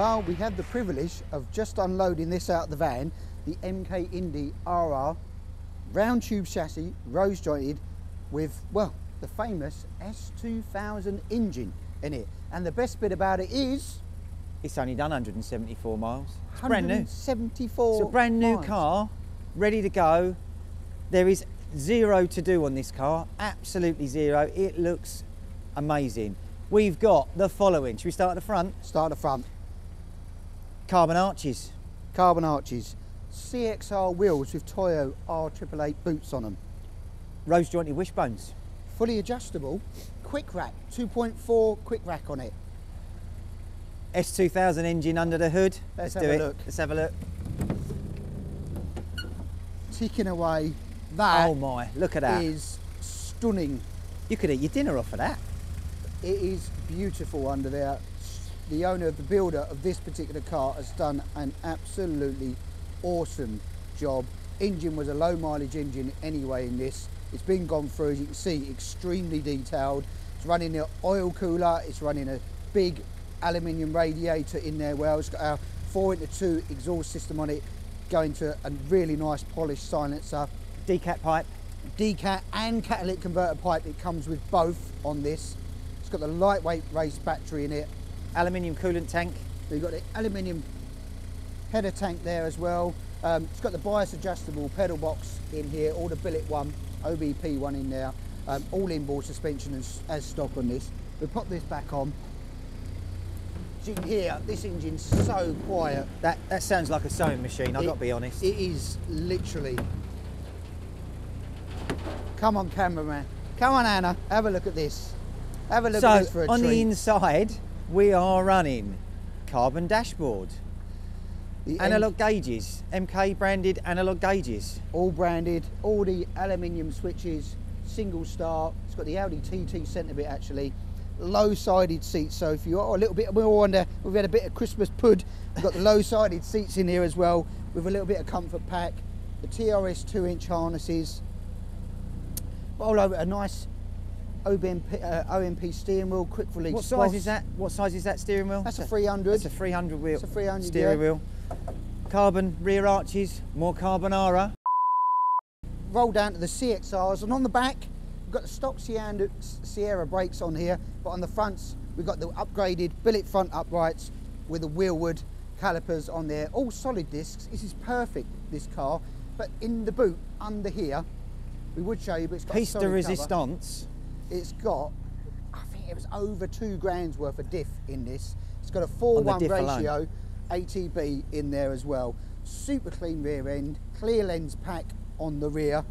Well, we had the privilege of just unloading this out of the van, the MK Indy RR round tube chassis, rose jointed, with, well, the famous S2000 engine in it. And the best bit about it is It's only done 174 miles. It's brand new. 174 It's a brand new miles. car, ready to go. There is zero to do on this car, absolutely zero. It looks amazing. We've got the following. Should we start at the front? Start at the front, Carbon arches, carbon arches, CXR wheels with Toyo R888 boots on them. rose jointed wishbones, Fully adjustable, quick rack, 2.4 quick rack on it. S2000 engine under the hood. Let's do have a it. look. Let's have a look. Ticking away, that oh my, look at that. is stunning. You could eat your dinner off of that. It is beautiful under there. The owner of the builder of this particular car has done an absolutely awesome job. Engine was a low mileage engine anyway in this. It's been gone through, as you can see, extremely detailed. It's running an oil cooler, it's running a big aluminium radiator in there well. It's got our 4 into 2 exhaust system on it, going to a really nice polished silencer. Decat pipe. Decat and catalytic converter pipe, it comes with both on this. It's got the lightweight race battery in it. Aluminium coolant tank. So you've got the aluminium header tank there as well. Um, it's got the bias adjustable pedal box in here, all the billet one, OBP one in there, um, all inboard suspension as, as stock on this. We pop this back on. As you can hear, this engine's so quiet. That that sounds like a sewing machine. I've It- got to be honest. It is literally. Come on, cameraman. Come on, Anna. Have a look at this. Have a look at so this for a on the inside, we are running carbon dashboard, The analog gauges, MK branded analog gauges. all branded, all the aluminium switches, single start. It's got the Audi TT centre bit actually. Low-sided seats, so if you are a little bit more on there, we've had a bit of Christmas pud. We've got the low-sided seats in here as well, with a little bit of comfort pack. The TRS two-inch harnesses. All over a nice OBMP, uh, OMP steering wheel, quick release. What size boss. is that? What size is that steering wheel? That's a 300. That's a 300 wheel. It's a 300, steering yeah. wheel. Carbon rear arches, more carbonara. roll down to the CXRs, and on the back, we've got the stock Sierra, Sierra brakes on here, but on the fronts, we've got the upgraded billet front uprights with the Wilwood calipers on there, all solid discs. This is perfect, this car, but in the boot under here, we would show you, but it's got Piece de solid cover. It's got, I think it was over two grand's worth of diff in this. It's got a 4 1 diff alone. ratio ATB in there as well. Super clean rear end, clear lens pack on the rear.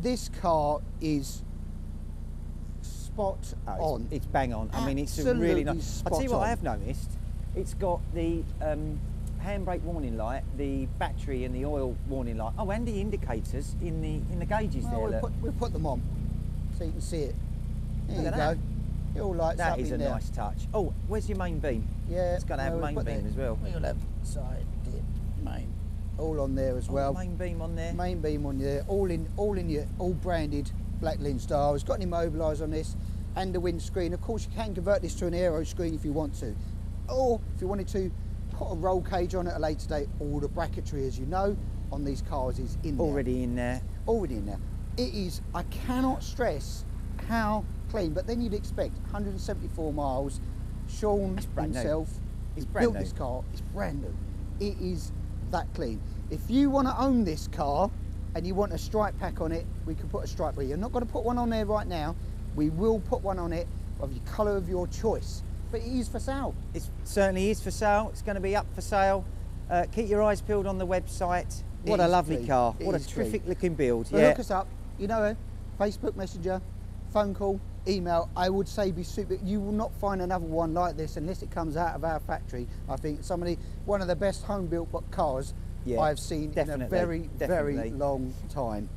This car is spot Oh, on. it's bang on. I mean, it's a really nice. I'll tell you what I have noticed. It's got the um, handbrake warning light, the battery and the oil warning light. Oh, and the indicators in the in the gauges Well, there. we'll, put, we'll put them on so you can see it. There Look you go. that. It all lights That up is in a there. nice touch. Oh, where's your main beam? Yeah, It's got to have main beam as well. We'll have side dip, main. All on there as Oh, well. main beam on there. main beam on there, all in, all in your, all branded black lin star. It's got an immobiliser on this and the windscreen. Of course, you can convert this to an aero screen if you want to, or if you wanted to put a roll cage on at a later date. All the bracketry, as you know, on these cars is in there. Already in there. already in there. It is. I cannot stress how clean. But then you'd expect 174 miles. Sean It's brand new. himself brand built new. this car. It's brand new. It is that clean. If you want to own this car and you want a stripe pack on it, we can put a stripe. But you're not going to put one on there right now. We will put one on it of your colour of your choice. But it is for sale. It certainly is for sale. It's going to be up for sale. Uh, keep your eyes peeled on the website. What a lovely clean. car. It What a is clean. terrific looking build. But yeah. hook us up. You know, eh? Facebook Messenger, phone call, email. I would say be super. You will not find another one like this unless it comes out of our factory. I think somebody, one of the best home built cars Yeah, I've seen in a definitely, very, very long time.